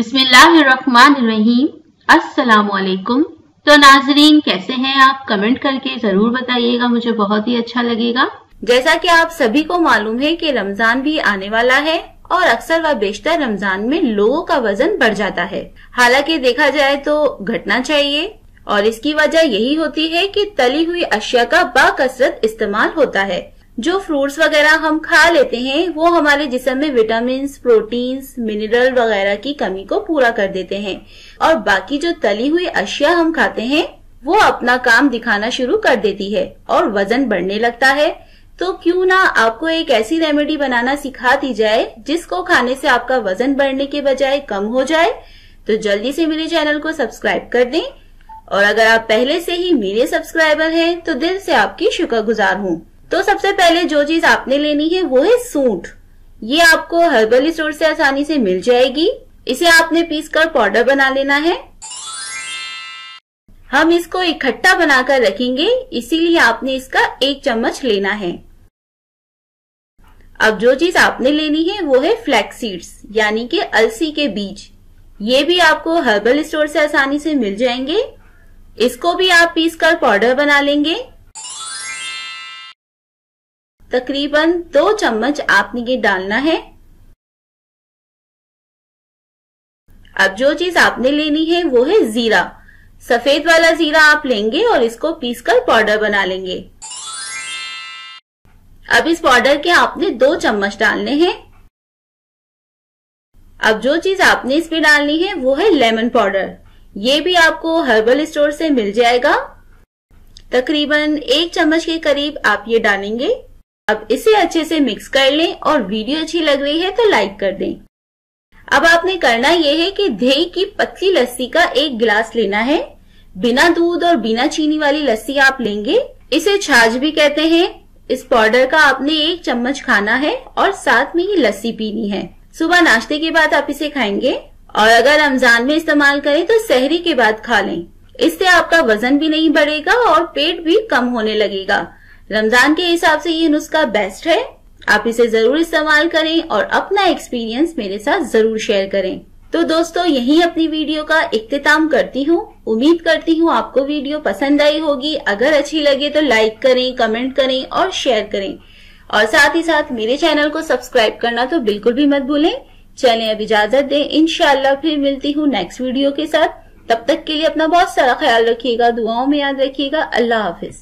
बिस्मिल्लाहिर्रहमानिर्रहीम। अस्सलामुअलैकुम। तो नाजरीन, कैसे हैं आप? कमेंट करके ज़रूर बताइएगा, मुझे बहुत ही अच्छा लगेगा। जैसा कि आप सभी को मालूम है कि रमज़ान भी आने वाला है और अक्सर व बेशतर रमज़ान में लोगों का वज़न बढ़ जाता है। हालाँकि देखा जाए तो घटना चाहिए और इसकी वजह यही होती है कि तली हुई अशिया का बाकसरत इस्तेमाल होता है। जो फ्रूट्स वगैरह हम खा लेते हैं, वो हमारे जिसम में विटामिन प्रोटीन्स मिनरल वगैरह की कमी को पूरा कर देते हैं। और बाकी जो तली हुई अशिया हम खाते हैं, वो अपना काम दिखाना शुरू कर देती है और वज़न बढ़ने लगता है। तो क्यों ना आपको एक ऐसी रेमेडी बनाना सिखा दी जाए, जिसको खाने से आपका वज़न बढ़ने के बजाय कम हो जाए। तो जल्दी से मेरे चैनल को सब्सक्राइब कर दें। और अगर आप पहले से ही मेरे सब्सक्राइबर हैं तो दिल से आपकी शुक्रगुजार हूँ। तो सबसे पहले जो चीज़ आपने लेनी है, वो है सूंठ ये आपको हर्बल स्टोर से आसानी से मिल जाएगी। इसे आपने पीस कर पाउडर बना लेना है। हम इसको इकट्ठा बनाकर रखेंगे। इसीलिए आपने इसका एक चम्मच लेना है। अब जो चीज़ आपने लेनी है, वो है फ्लैक्स सीड्स यानी कि अलसी के बीज। ये भी आपको हर्बल स्टोर से आसानी से मिल जाएँगे। इसको भी आप पीस कर पाउडर बना लेंगे। तकरीबन दो चम्मच आपने ये डालना है। अब जो चीज़ आपने लेनी है, वो है जीरा। सफ़ेद वाला जीरा आप लेंगे और इसको पीसकर पाउडर बना लेंगे। अब इस पाउडर के आपने दो चम्मच डालने हैं। अब जो चीज़ आपने इसमें डालनी है, वो है लेमन पाउडर। ये भी आपको हर्बल स्टोर से मिल जाएगा। तकरीबन एक चम्मच के करीब आप ये डालेंगे। अब इसे अच्छे से मिक्स कर लें और वीडियो अच्छी लग रही है तो लाइक कर दें। अब आपने करना यह है कि दही की पतली लस्सी का एक गिलास लेना है। बिना दूध और बिना चीनी वाली लस्सी आप लेंगे। इसे छाछ भी कहते हैं। इस पाउडर का आपने एक चम्मच खाना है और साथ में ही लस्सी पीनी है। सुबह नाश्ते के बाद आप इसे खाएँगे। और अगर रमज़ान में इस्तेमाल करें तो सहरी के बाद खा लें। इससे आपका वज़न भी नहीं बढ़ेगा और पेट भी कम होने लगेगा। रमज़ान के हिसाब से ये नुस्खा बेस्ट है। आप इसे ज़रूर इस्तेमाल करें और अपना एक्सपीरियंस मेरे साथ ज़रूर शेयर करें। तो दोस्तों, यही अपनी वीडियो का इख्तिताम करती हूँ। उम्मीद करती हूँ आपको वीडियो पसंद आई होगी। अगर अच्छी लगे तो लाइक करें कमेंट करें और शेयर करें। और साथ ही साथ मेरे चैनल को सब्सक्राइब करना तो बिल्कुल भी मत भूलें। चलें, अब इजाज़त दें। इनशाला फिर मिलती हूँ नेक्स्ट वीडियो के साथ। तब तक के लिए अपना बहुत सारा ख्याल रखिएगा, दुआओं में याद रखिएगा। अल्लाह हाफिज।